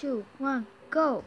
two, one, go!